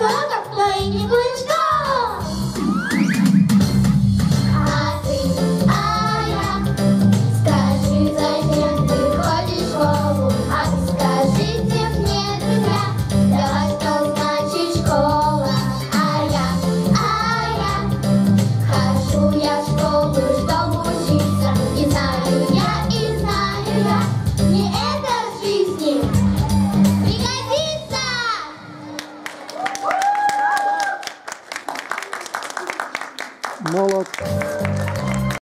そうだ Молодцы.